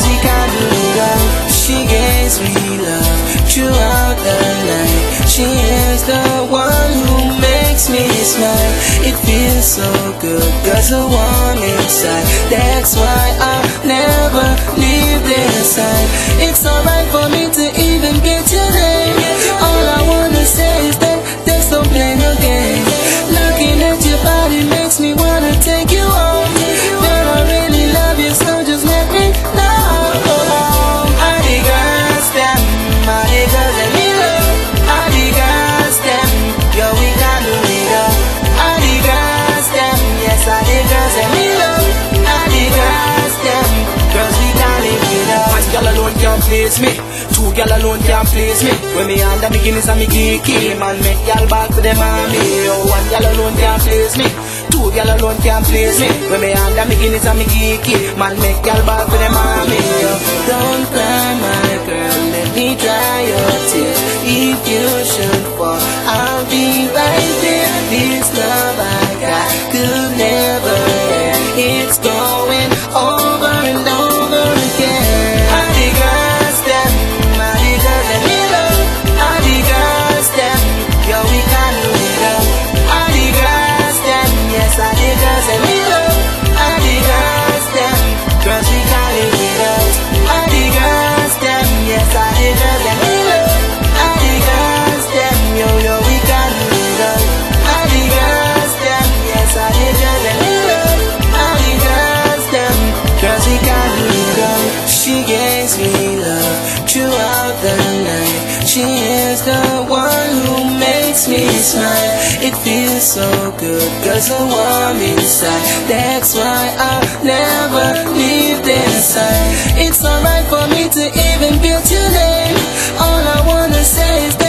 magic I do love She gives me love throughout the night. She is the one who makes me smile. It feels so good, cause the warm inside. That's why I never leave this side. It's alright for me can't me. Two girl alone can't please me. When me under me Guinness and me geeky, man make girl back to them mommy. Oh, one girl alone can't please me. Two girl alone can't please me. When me under me Guinness and me geeky, man make girl back to them mommy. Oh. Don't so good. Cause I'm warm inside. That's why I never leave this side. It's alright for me to even build your name. All I wanna say is